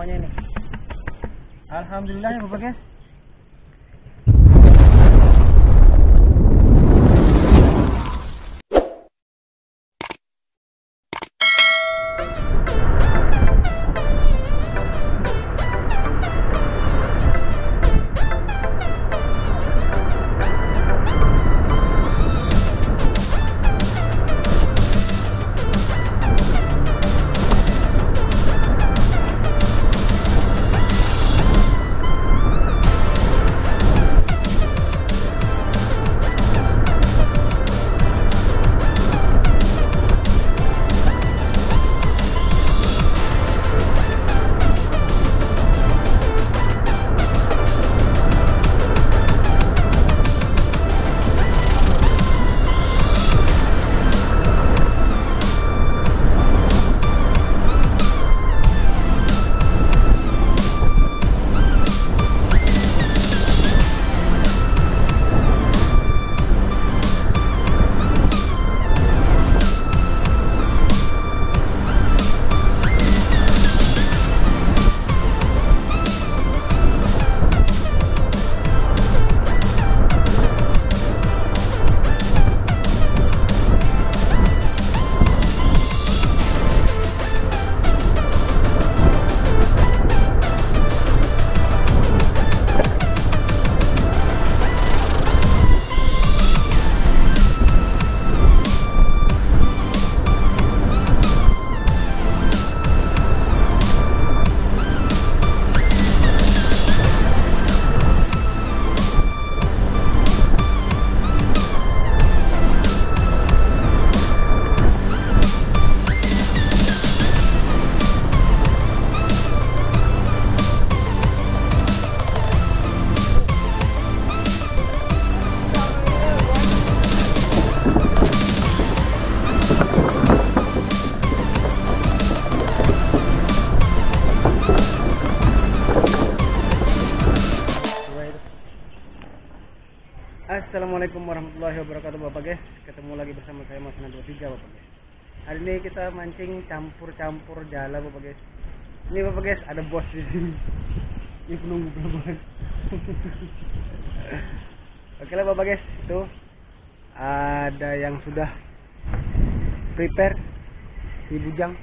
semuanya ini. Alhamdulillah ya Bapak guys. Warahmatullahi wabarakatuh Bapak guys. Ketemu lagi bersama saya Mas Nando 3 Bapak guys. Hari ini kita mancing campur-campur jala Bapak guys. Ini Bapak guys ada bos di sini. Ini penunggu pelabuhan Oke lah Bapak guys. Itu Ada yang sudah Prepare Si bujang.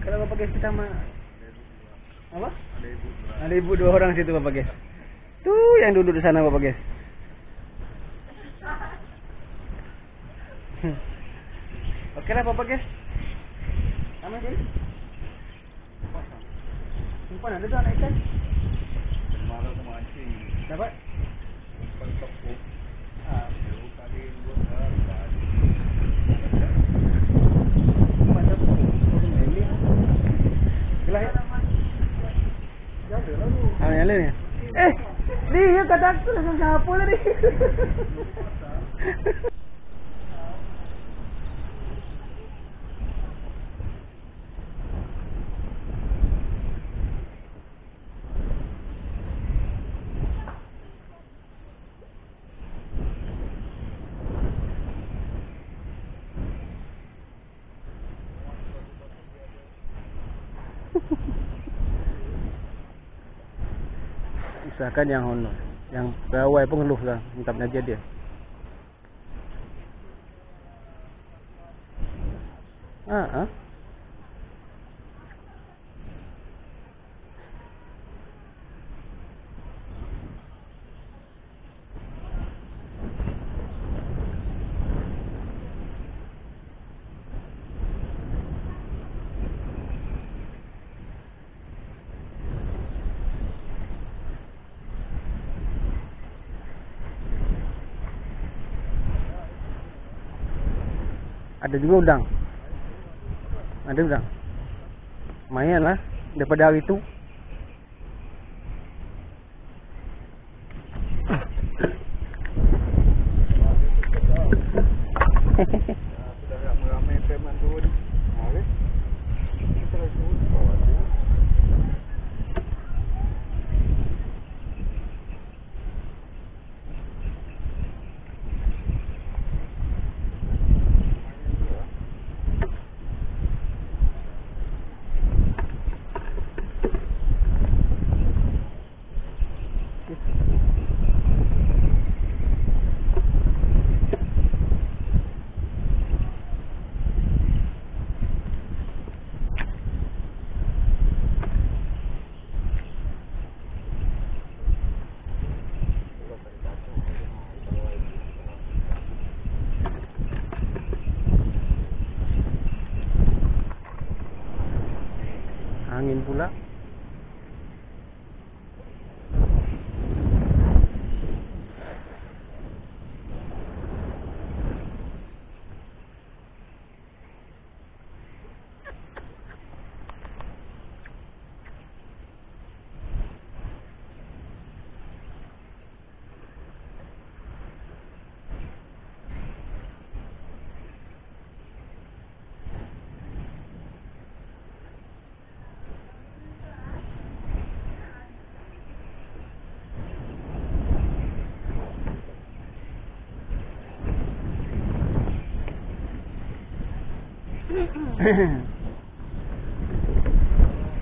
Kalau Bapak guys kita mah Apa? Ada ibu Ada ibu dua orang situ Bapak guys. Tuh yang duduk di sana Bapak guys Oke lah Bapak guys. Sama sini. Simpan ada tuh anak ikan. Malam aku mancing Dapat? Bukan tepuk Ah, Dua kali dua kali simpan. Ini. Kelah ya. Lah Ah, yang lain ya. Eh, dia kata aku langsung sapu lah ni. Usahakan yang honor. Yang pegawai pun ngeluh lah minta pengajian dia. Ah, ah. Ada juga udang. Ada udang. Lumayan lah daripada hari tu.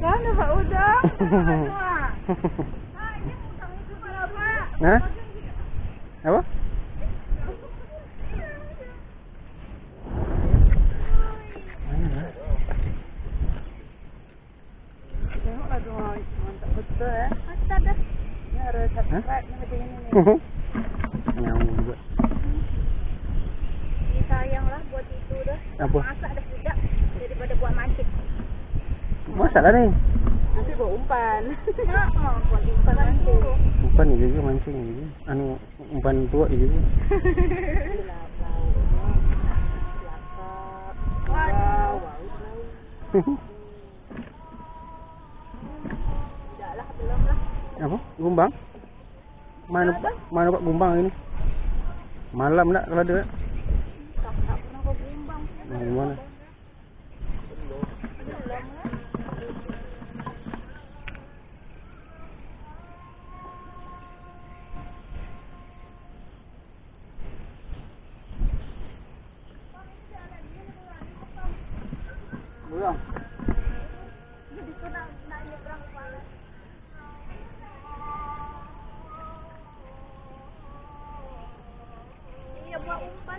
Kan dapat udang. Ha, ini udang itu berapa? Ha? Apa? Mana? Tengoklah tu mantap betul eh. Mantap dah. Ni ada subscribe ni macam ini ni. Nyawa juga. Ni sayanglah buat itu dah. Apa? Masak dah sedap daripada buat mancing. Masalah ni. Nanti buat umpan. Ha, ha, buat umpan mancing. Umpan ni juga mancing ni juga. Anu umpan tua ni juga. Wow, wow. Tidaklah, belum lah. Apa? Gumbang? Mana mana pak gumbang ini? Malam tak kalau ada? Tak, tak pernah kau bimbang. Nah,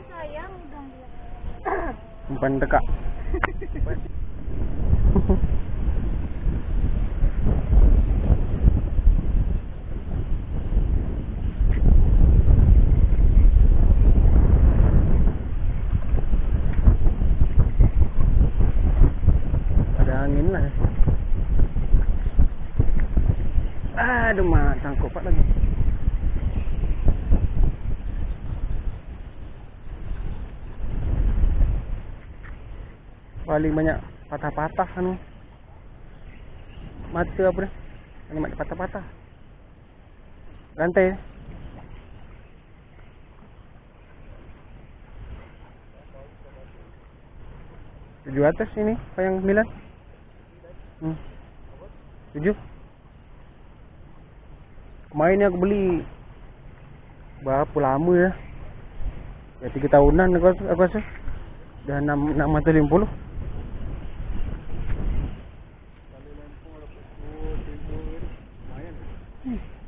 buat umpan sayang udang dia. Umpan tekak. Ada angin lah. Aduh mak sangkut pak lagi. Paling banyak patah-patah anu. Mata apa dah? Paling banyak patah-patah. Rantai. Tujuh atas ini, yang sembilan. Hmm. Tujuh. Kemarin ni aku beli Berapa lama ya Ya tiga tahunan aku, aku rasa Dah enam, enam atau lima puluh Kalau lempung dapat dua, tiga ni. Lumayan.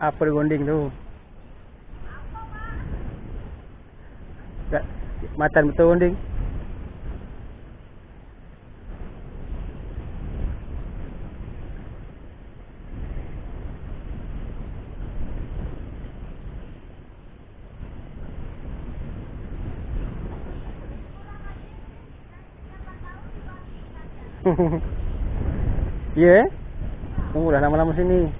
Apa dia gonding tu? Matan betul gonding Ya yeah. Tunggu dah lama-lama sini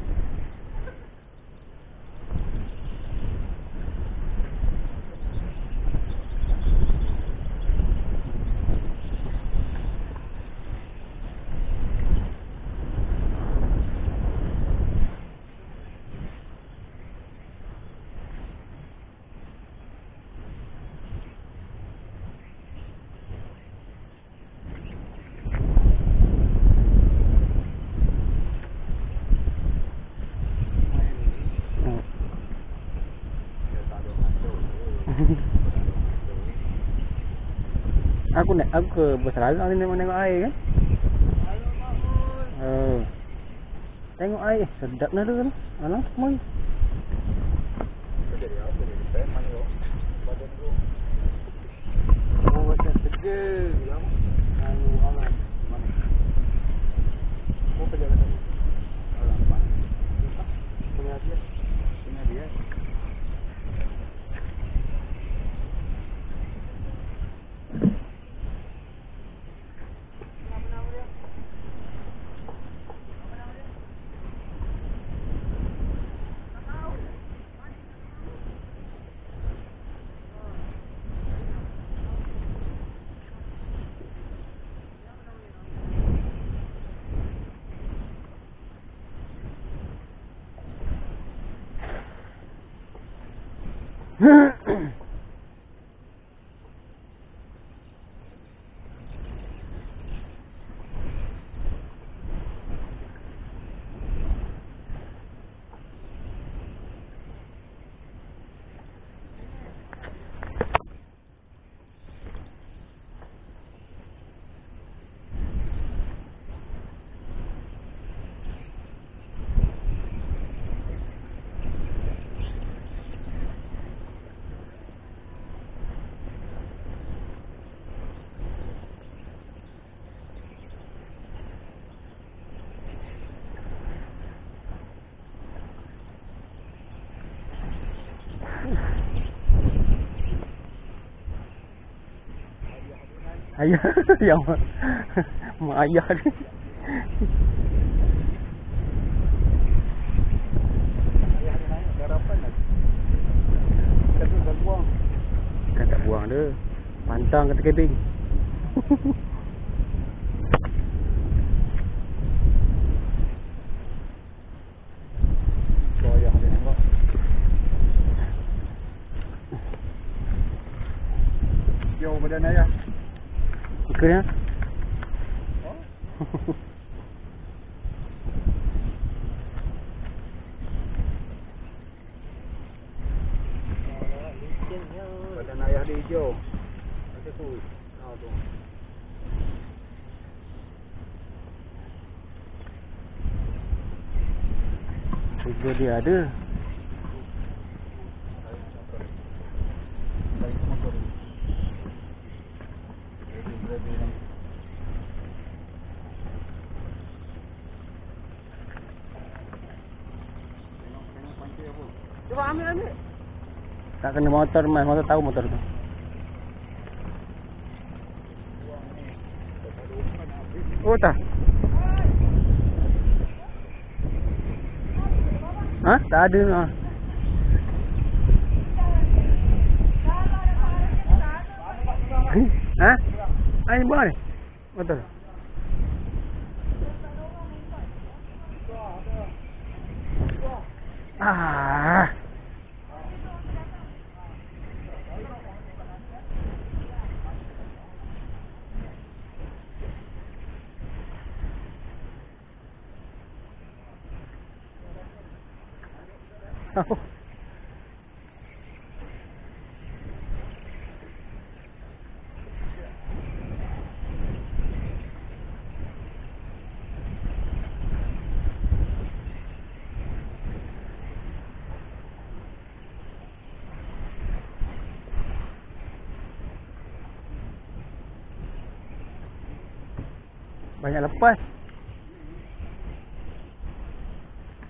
Hmm. Dia tak ada masuk. Tak ada masuk ni. Aku nak aku ke Berseraga ni memang tengok air kan. Oh. Tengok air sedap dah tu kan. Alah, mai. Kau jadi apa ni? Kau. Badan kau. Oh, macam seger. Huh? Ayah yang mak ayah dia. Ayah dia naik garapan lagi. Kita tu dah buang. Kan tak buang dia. Pantang kata kebing. Jauh badan ayah. Oh. Badan ayah dia hijau. Macam tu. Ah tu. Juga dia ada. Baik motor. Ready, ready. Tengok, tengok panci apa. Cuba ambil ambil. Tak kena motor mas. Motor tahu motor tu. Oh tak. Ha? Tak ada. Ha? Ha? Air buang ni? Betul. Ah. Oh. Banyak lepas.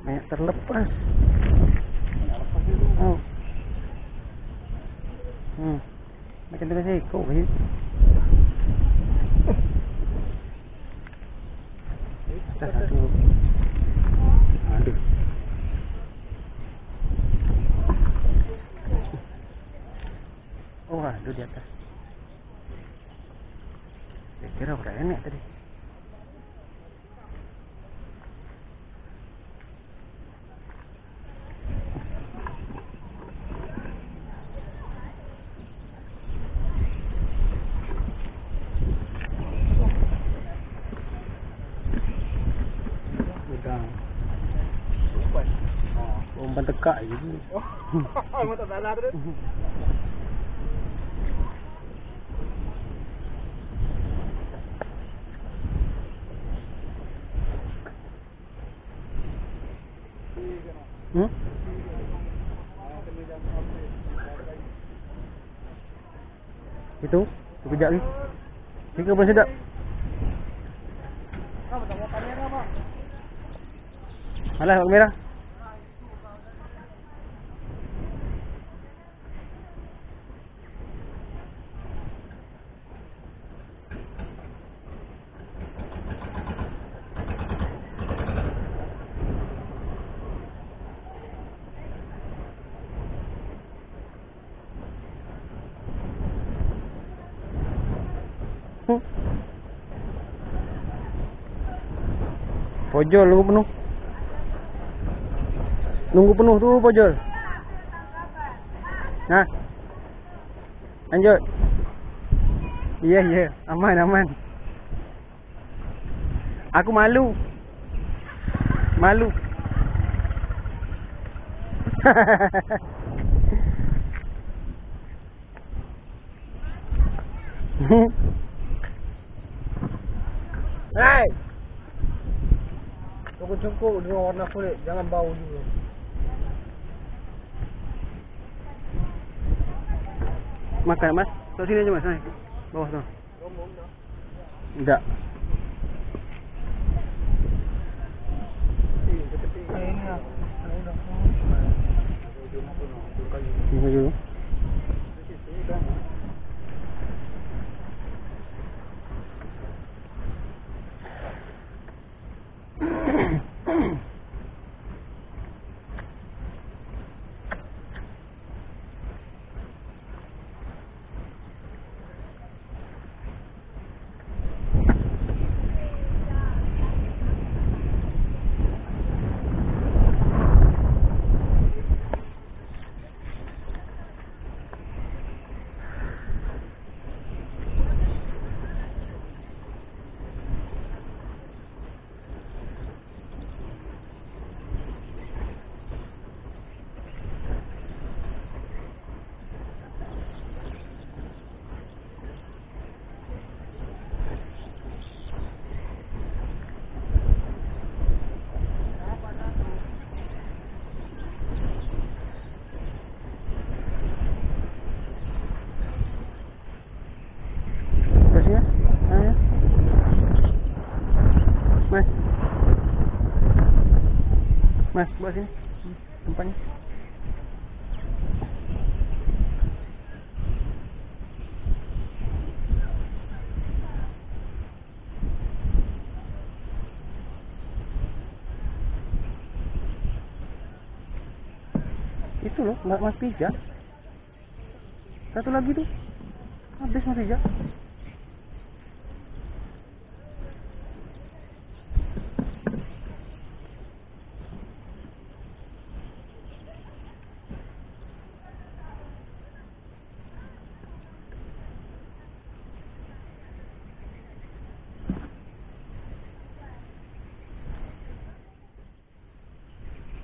Banyak terlepas. Oh. Hmm. Macam tu kasi ikut depan tekak je tu. Oh, tak salah tu. Hmm? Itu? tu kejap ni. Tiga pun sedap. Ah, betul kamera, Pak. Alah, kamera. Pojol nunggu penuh. Nunggu penuh tu pojol. Nah. Lanjut. Ya yeah, ya, yeah. aman aman. Aku malu. Malu. Hai. Cukup-cukup dengan warna kulit, jangan bau juga. Makan mas. Kat sini aja mas. Hai. Bawah tu. Rombong dah. Tak. Eh, ke tepi. Eh, ini lah. Ada udah. Ujung apa nak? Ujung kayu. Ni dulu. Di situ dah. Kat sini. Ha ya. Mas. Mas, buat sini. Hmm, Tempat ni. Itu loh, Mas, mas pizza. Satu lagi tu. Habis mas pizza.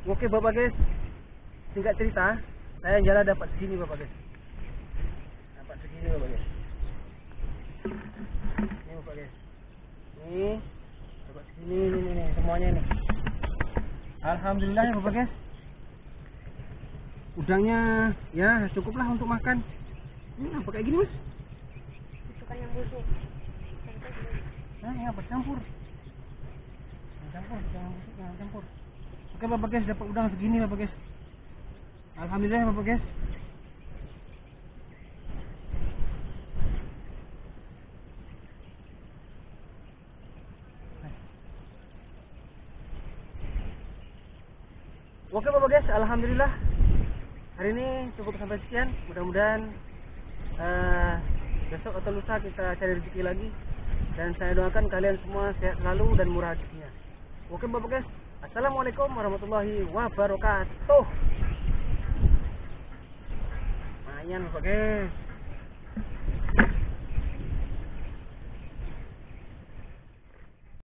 Okey Bapak guys. Singkat cerita, saya jalan dapat segini Bapak guys. Dapat segini Bapak guys. Ni Bapak guys. Ni dapat segini ni ni, ni semuanya ni. Alhamdulillah ya Bapak guys. Udangnya ya cukuplah untuk makan. Ini apa kayak gini mas? Itu kan yang busuk. Nah, ya bercampur. Campur, jangan busuk, jangan campur. Oke Bapak guys, dapat udang segini Bapak guys. Alhamdulillah ya Bapak guys. Oke Bapak guys, Alhamdulillah. Hari ini cukup sampai sekian. Mudah-mudahan eh, Besok atau lusa kita cari rezeki lagi. Dan saya doakan kalian semua sehat selalu dan murah rezekinya Oke Bapak guys Assalamualaikum warahmatullahi wabarakatuh Mayan Bapak guys